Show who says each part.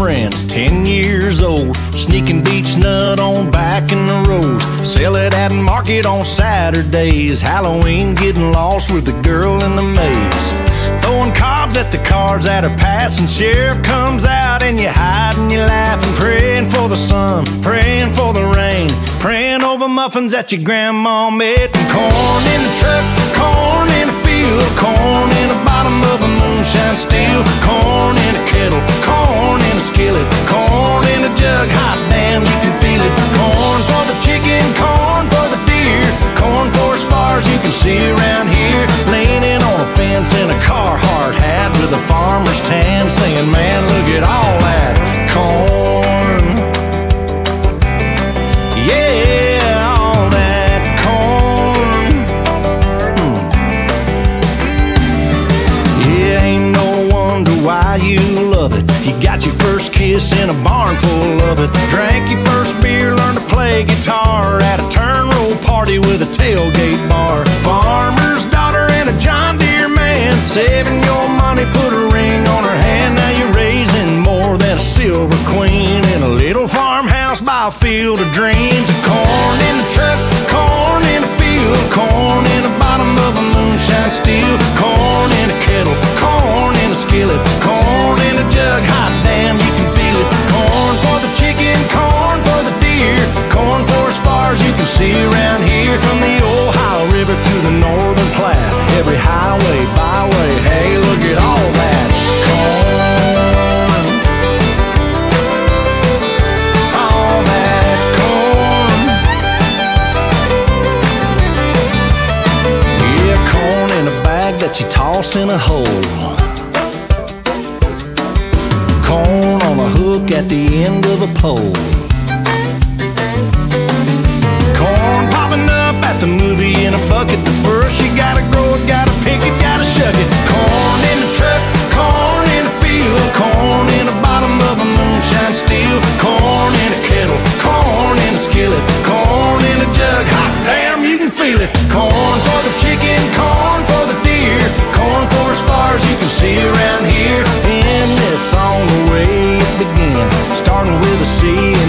Speaker 1: girlfriend's ten years old. Sneaking Beech-Nut on back in the road. Sell it at market on Saturdays. Halloween getting lost with the girl in the maze. Throwing cobs at the cards that are passing. Sheriff comes out and you hide and you laugh and praying for the sun, praying for the rain, praying over muffins that your grandma made. And corn in the truck, corn in the field, corn in the bottom of a moonshine still, corn see around here, leaning on a fence in a Carhartt hat with a farmer's tan, saying, man, look at all that corn. Yeah, all that corn. Hmm. Yeah, ain't no wonder why you love it. You got your first kiss in a barn full of it. Drank your first beer, learned to play guitar at a turnrow party with a tailgate bar. Money, put a ring on her hand. Now you're raising more than a silver queen in a little farmhouse by a field of dreams. Corn in the truck, corn in the field, corn in the bottom of a moonshine still, corn in a kettle, corn in a skillet, corn in a jug. Hot damn, you can feel it. Corn for the chicken, corn for the deer, corn for as far as you can see around here. From the Ohio River to the Northern Platte, every highway, that you toss in a hole. Corn on a hook at the end of a pole. Corn popping up at the movie in a bucket. The first you gotta grow it, gotta pick it, gotta shuck it. Corn in the truck, corn in the field, corn in the bottom of a moonshine still. Corn in a kettle, corn in a skillet, corn in a jug. Hot damn, you can feel it. Corn the way